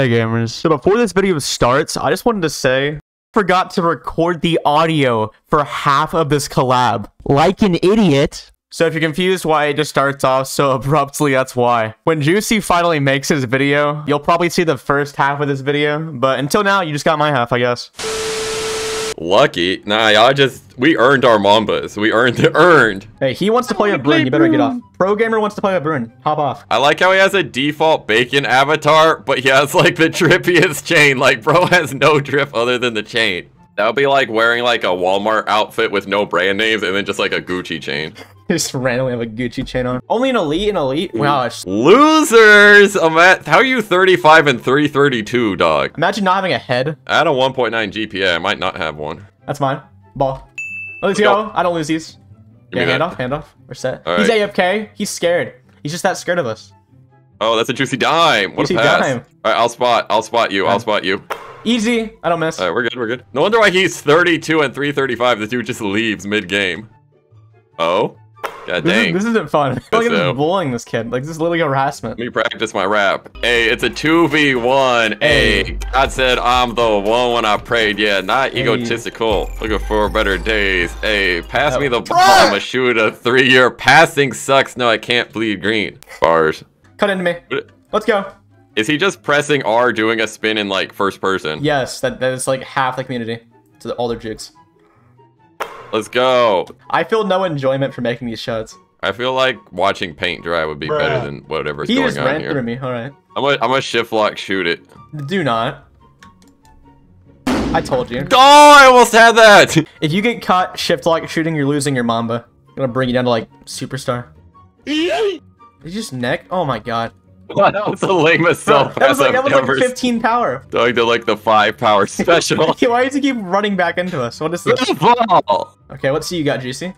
Hey gamers. So before this video starts, I just wanted to say, I forgot to record the audio for half of this collab. Like an idiot. So if you're confused why it just starts off so abruptly, that's why. When Juicy finally makes his video, you'll probably see the first half of this video, but until now, you just got my half, I guess. Lucky? Nah, y'all just we earned our mambas. We earned the earned. Hey, he wants to play a Broon, you better get off. Pro Gamer wants to play a Broon. Hop off. I like how he has a default bacon avatar, but he has like the trippiest chain. Like bro has no drip other than the chain. That would be like wearing like a Walmart outfit with no brand names and then just like a Gucci chain. Just randomly have a Gucci chain on. Only an elite and elite? Mm. Wow, it's... Losers! I'm at, how are you 35 and 332, dog? Imagine not having a head. I had a 1.9 GPA. I might not have one. That's mine. Ball. Oh, let's go. I don't lose these. Give Yeah, hand that. off, hand off. We're set. All He's right. AFK. He's scared. He's just that scared of us. Oh, that's a juicy dime. What Juicy a pass. dime. All right, I'll spot. I'll spot you. I'll spot you. Easy. I don't miss. All right, we're good. We're good. No wonder why he's 32 and 335. The dude just leaves mid game. Oh, god this, dang. is, this isn't fun. I feel like I'm so. just bullying this kid. Like, this is literally harassment. Let me practice my rap. Hey, it's a 2v1. Hey, God said I'm the one when I prayed. Yeah, not Hey. egotistical. Looking for better days. Hey, pass Oh. me the ball. I'm a shooter. Three year passing sucks. No, I can't bleed green. Bars. Cut into me. Let's go. Is he just pressing R doing a spin in like first person? Yes, that, that is like half the community. To the, all their jukes. Let's go. I feel no enjoyment for making these shots. I feel like watching paint dry would be better than whatever's He going just on ran here. through me. All right. I'm gonna I'm gonna shift lock shoot it. Do not. I told you. Oh, I almost had that. If you get caught shift lock shooting, you're losing your Mamba. I'm gonna bring you down to like superstar. Did you just neck? Oh my god. That's the lamest self that was like, that I've was like 15 power. Dog to like the five power special. Why does he keep running back into us? What is this? Ball. Okay, let's see you got, Juicy.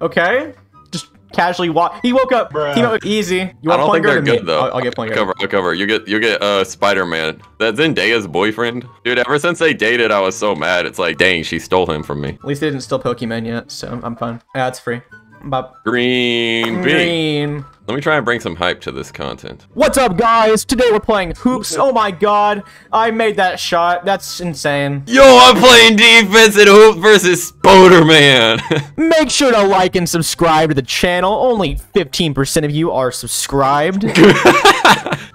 Okay. Just casually walk. He woke up. Bro. Team up easy. You I want don't point think they're or me? good though. I'll, I'll get point guard. Cover, I'll cover. You get, you get uh Spider-Man. That's Zendaya's boyfriend, dude. Ever since they dated, I was so mad. It's like, dang, she stole him from me. At least they didn't steal Pokemon yet, so I'm- I'm fine. Yeah, it's free. Bop. Green bean. Let me try and bring some hype to this content. What's up, guys? Today we're playing Hoopz. Oh my god, I made that shot. That's insane. Yo, I'm playing defense at Hoop versus Spider-Man. Make sure to like and subscribe to the channel. Only 15% of you are subscribed.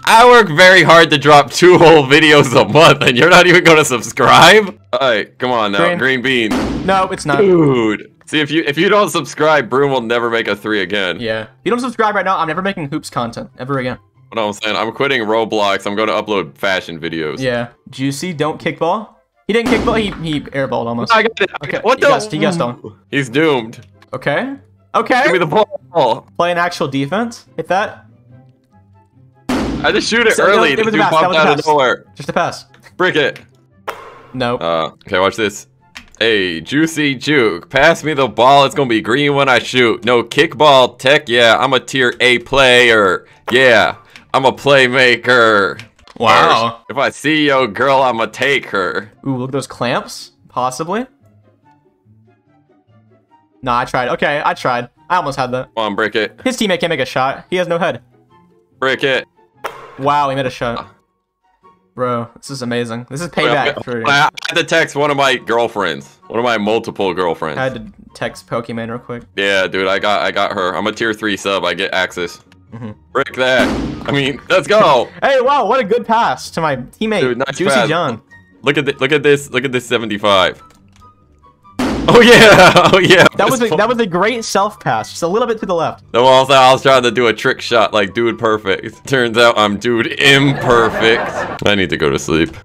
I work very hard to drop two whole videos a month, and you're not even gonna subscribe? Alright, come on now, Green. green bean. no, it's not. Dude. See, if you if you don't subscribe, Broon will never make a three again. Yeah. If you don't subscribe right now, I'm never making Hoopz content ever again. What I'm saying, I'm quitting Roblox. I'm going to upload fashion videos. Yeah. Juicy, don't kickball. He didn't kickball. He he airballed almost. I got it. Okay. What he the? Guessed, he guessed on. He's doomed. Okay. Okay. Give me the ball. Play an actual defense. Hit that. I just shoot it So, early. it This was a pass, that was a pass. Just a pass. Brick it. Nope. Uh, okay, watch this. Hey, Juicy Juke, pass me the ball. It's gonna be green when I shoot. No kickball tech. Yeah, I'm a tier A player. Yeah, I'm a playmaker. Wow. If I see your girl, I'ma take her. Ooh, look at those clamps. Possibly. Nah, I tried. Okay, I tried. I almost had that. Come on, brick it. His teammate can't make a shot. He has no head. Brick it. Wow, he made a shot. Bro, this is amazing. This is payback for. I had to text one of my girlfriends. One of my multiple girlfriends. I had to text Pokemon real quick. Yeah, dude, I got I got her. I'm a tier three sub. I get access. Mhm. Brick that. I mean, let's go. Hey, wow, what a good pass to my teammate, Dude, nice Juicy pass. John. Look at this. Look at this. Look at this 75. Oh yeah. Oh yeah. That was a, that was a great self pass, just a little bit to the left. No, also, I was trying to do a trick shot like dude perfect. Turns out I'm dude imperfect. I need to go to sleep.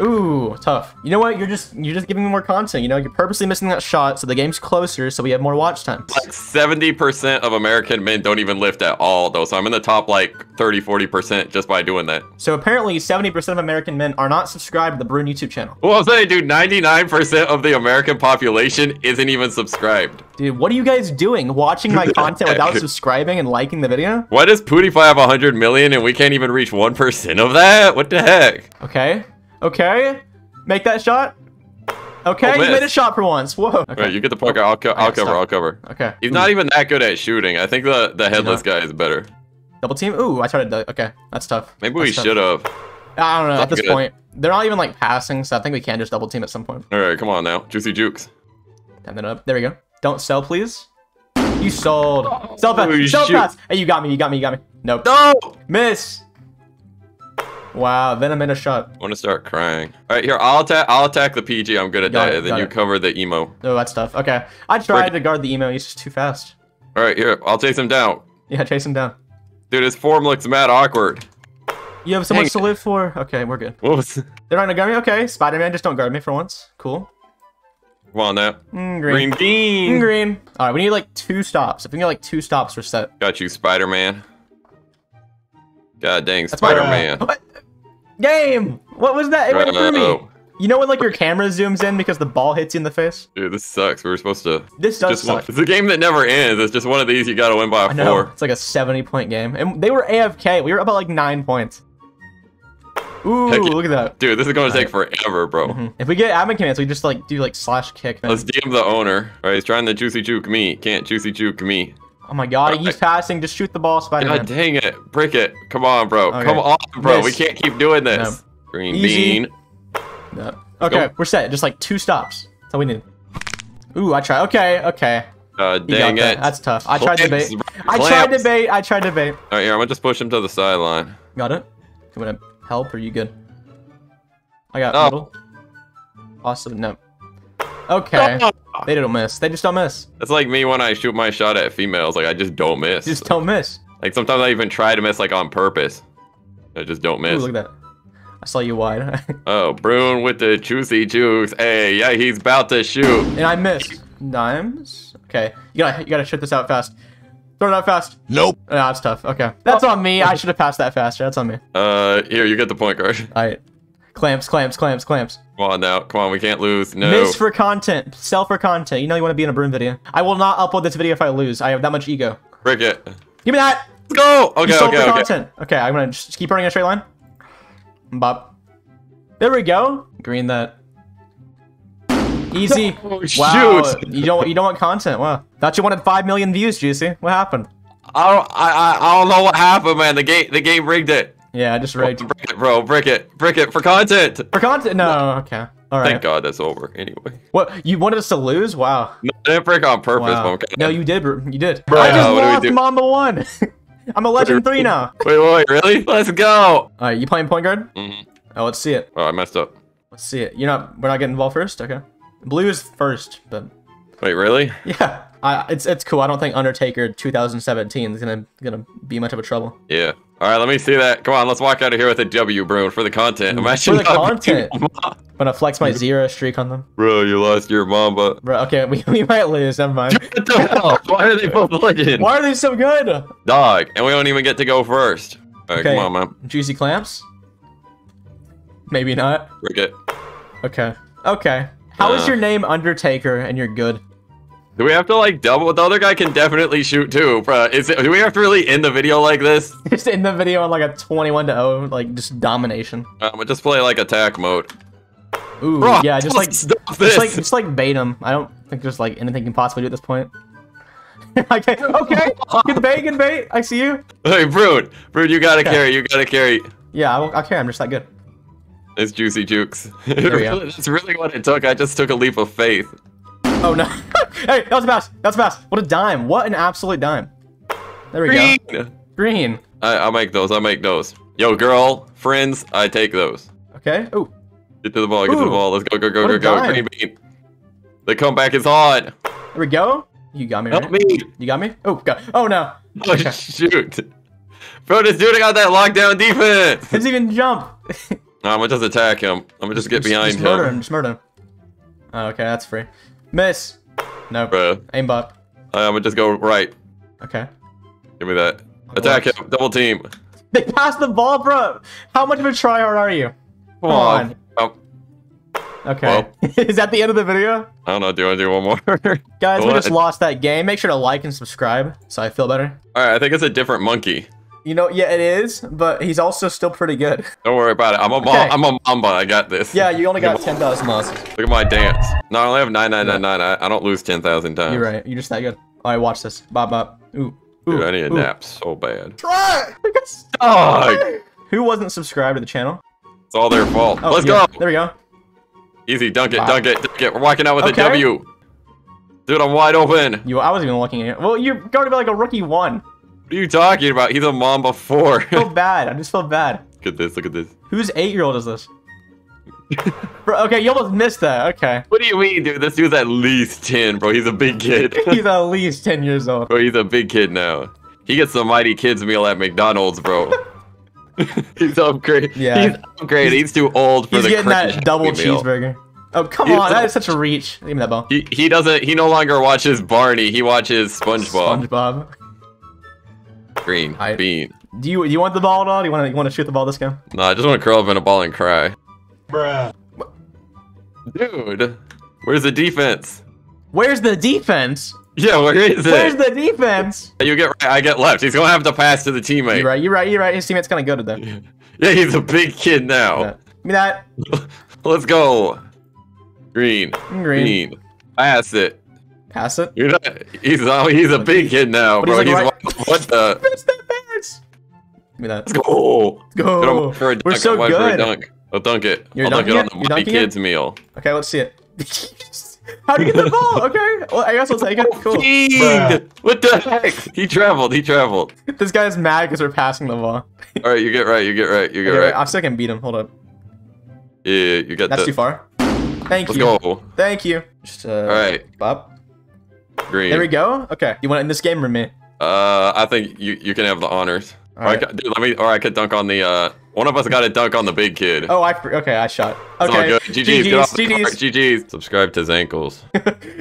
Ooh, tough. You know what? You're just you're just giving me more content. You know, you're purposely missing that shot, so the game's closer, so we have more watch time. Like 70% of American men don't even lift at all though. So I'm in the top like 30, 40% just by doing that. So apparently, 70% of American men are not subscribed to the Broon YouTube channel. Well, I'm saying, dude, 99% of the American population isn't even subscribed. Dude, what are you guys doing? Watching my content without subscribing and liking the video? Why does PewDiePie have 100 million and we can't even reach 1% of that? What the heck? Okay. Okay. Make that shot. Okay, Oh, you made a shot for once. Whoa. Okay. You get the puck. I'll, co- I'll cover. stuck. I'll cover. Okay. He's not even that good at shooting. I think the, the headless guy is better. Double team? Ooh, I tried to. Okay, that's tough. Maybe we That's tough. should have. I don't know. At this good. point, they're not even like passing, so I think we can just double team at some point. All right, come on now, Juicy Jukes. And then up. There we go. Don't sell, please. You sold. Sell fast. Oh, Sell shoot. fast. Hey, you got me. You got me. You got me. Nope. No! Miss. Wow. Then I'm in a shot. I want to start crying. All right, here I'll attack. I'll attack the PG. I'm good at Got that. it, then you it. cover the emo. Oh, that's tough. Okay. I tried to guard the emo. He's just too fast. All right, here I'll chase him down. Yeah, chase him down. Dude, his form looks mad awkward. You have so Dang much to live for. Okay, we're good. What was? They're not gonna guard me. Okay, Spider-Man, just don't guard me for once. Cool. Come on now. Mm, Green green. bean. Mm, green. All right, we need like two stops. If we can get like two stops, we're set. Got you, Spider Man. God dang, That's Game. What was that? It went through me. You know when like your camera zooms in because the ball hits you in the face? Dude, this sucks. We were supposed to. This does Just one, suck. it's a game that never ends. It's just one of these you gotta win by I know. four. It's like a 70 point game. And they were AFK. We were up about like nine points. Ooh, Heck yeah. look at that. Dude, this is gonna take forever, bro. Mhm. If we get admin commands, we just like do like slash kick. man. Let's DM the owner. Alright, he's trying to juicy juke me. Can't juicy juke me. Oh my god, he's passing. Just shoot the ball, Spider God dang it. Brick it. Come on, bro. Okay. Come on, bro. We can't keep doing this. Green Easy. bean. No. Okay, Go. we're set. Just like two stops. That's all we need. Ooh, I tried. Okay, okay. You dang it. that. That's tough. I tried to Clamps, bait. I tried to bait. I tried to bait. Alright, here, I'm gonna just push him to the sideline. Got it? You wanna help? Or are you good? I got Oh. middle. Awesome. No. Okay. They don't miss. They just don't miss. It's like me when I shoot my shot at females. Like, I just don't miss. They just don't miss. Like, sometimes I even try to miss, like, on purpose. I just don't Ooh, miss. look at that. I saw you wide. Oh, Broon with the juicy juice. Hey, yeah, he's about to shoot. and I missed. Dimes? Okay. You gotta you gotta shoot this out fast. Throw it out fast. Nope. No, that's tough. Okay. That's on me. I should have passed that faster. That's on me. Uh, here, you get the point guard. Alright. Clamps, clamps, clamps, clamps. Come on now. Come on, we can't lose. No. Miss for content. Sell for content. You know you want to be in a Broon video. I will not upload this video if I lose. I have that much ego. Brick it. Give me that! Let's go! Okay, You sold okay, for okay. content. Okay, I'm gonna just keep running a straight line. Bop. There we go. Green that. Easy. Oh, wow. shoot. You don't you don't want content. Wow. Thought you wanted five million views, Juicy. What happened? I don't, I, I, I don't know what happened, man. The game, the game rigged it. Yeah, I just rigged. Brick it, bro. Brick it. Brick it for content. For content? No. Okay. All right. Thank God that's over. Anyway. What you wanted us to lose? Wow. No, I didn't brick on purpose, Wow. No, you did. bro. You did. Bro, I just do we lost do? Mamba one. I'm a legend three now. Wait, wait, really? Let's go. All right, you playing point guard? Mhm. Oh, let's see it. Oh, I messed up. Let's see it. You're not. We're not getting involved first. Okay. Blue is first, but Wait, really? yeah, I, it's it's cool. I don't think Undertaker 2017 is gonna gonna be much of a trouble. Yeah. All right, let me see that. Come on, let's walk out of here with a W, Broon, for the content. Imagine For the content. I'm gonna flex my zero streak on them. Bro, you lost your mamba. Bro, okay, we, we might lose. Never mind. What the hell? Why are they both legend? Why are they so good? Dog, and we don't even get to go first. All right, Okay. come on, man. Juicy clamps? Maybe not. Rick it. Okay. Okay. How is Uh. your name Undertaker and you're good? Do we have to like double? The other guy can definitely shoot too, bro. Is it? Do we have to really end the video like this? Just in the video on like a 21 to 0, like just domination. Um, we'll just play like attack mode. Ooh, Bro, yeah, just like stop this. Just like just like bait him. I don't think there's like anything you can possibly do at this point. okay, okay, good bait, good bait. I see you. hey, Broon, Broon, you gotta Okay. carry. You gotta carry. Yeah, I'll, I'll carry. I'm just that good. It's juicy jukes. That's really what it took. I just took a leap of faith. Oh no! hey, that was a pass. That was a pass. What a dime! What an absolute dime. There we Green. go. Green. I, I make those. I make those. Yo, girl, friends, I take those. Okay. Ooh. Get to the ball. Get to the ball. Let's go. Go. Go. What Go. Go. Green bean. The comeback is on. There we go. You got me. Help Right? me. You got me. Oh god. Oh no. Oh Okay. shoot. Bro, this dude got that lockdown defense. Doesn't even jump. I'm gonna just attack him. I'm gonna just get behind just murder him. him. Just murder him. Oh, okay, that's free. Miss. No. Bro, Aimbot. I'm gonna just go right. Okay. Give me that. Attack him. Double team. They passed the ball, bro. How much of a tryhard are you? Come on. Oh, Okay. Is that the end of the video? I don't know. Do you want to do one more? Guys, we just lost that game. Make sure to like and subscribe so I feel better. All right, I think it's a different monkey. You know, yeah, it is, but he's also still pretty good. Don't worry about it. I'm a mom. Okay. I'm a mamba. I got this. Yeah, you only got 10,000 losses. Look at my dance. No, I only have nine nine nine nine. I, I don't lose ten thousand times. You're right. You're just that good. All right, watch this. Bop, bop. Ooh. Dude, Ooh, I need a ooh. nap so bad. Try. Dog! Who wasn't subscribed to the channel? It's all their fault. Oh, Let's yeah, go! There we go. Easy, dunk it, Wow. dunk it, dunk it. We're walking out with Okay. a W. Dude, I'm wide open. You, I wasn't even looking at it. Well, you're going to be like a rookie one. Are you talking about? He's a Mamba 4. I feel bad. I just feel bad. look at this, look at this. Whose eight-year-old is this? Bro, okay, you almost missed that. Okay. What do you mean, dude? This dude's at least 10, bro. He's a big kid. He's at least 10 years old. bro, he's a big kid now. He gets the Mighty Kids meal at McDonald's, bro. he's upgraded. Yeah. He's upgraded. He's, too old for He's the getting that double Happy Meal. cheeseburger. Oh, come He's on. That is such a reach. Give me that ball. He, he doesn't, he no longer watches Barney. He watches SpongeBob. SpongeBob. Green. I- Bean. Do you do you want the ball at all? Do you want to you want to shoot the ball this game? No, I just want to curl up in a ball and cry. Bruh. Dude, where's the defense? Where's the defense? Yeah, where is it? Where's the defense? You get right, I get left. He's gonna have to pass to the teammate. You're right. You're right. You're right. His teammate's kind of good at that. Yeah, he's a big kid now. Yeah. Give me that. Let's go. Green. Green. Green. Pass it. Pass it. You're not, he's oh, he's a big kid now, But bro. he's He's, like what, what the? Finish that pass. Give me that. Let's go. Let's Get go. him for a dunk. We're so I'm waiting for a good. dunk. I'll dunk it. You're I'll dunk it on the You're Mighty dunking it? Kids meal. Okay, let's see it. How do you get the ball? Okay. Well, I guess I'll take it. Cool. Fiend! What the heck? He traveled. He traveled. This guy's mad because we're passing the ball. All right, you get right. You get right. You get Okay, wait, right. I'm still gonna beat him. Hold up. Yeah, you get That's too far. Thank Let's you. go. Thank you. Just uh, All right, Bob. green. There we go. Okay. You want to end this game or me? Uh, I think you you can have the honors. All Or I could, dude, let me. Or I could dunk on the. Uh, one of us got to dunk on the big kid. Oh, I okay. I shot. It's all Okay. good. GG's. Get off the GG's. cart. GG's. Subscribe to Zankles.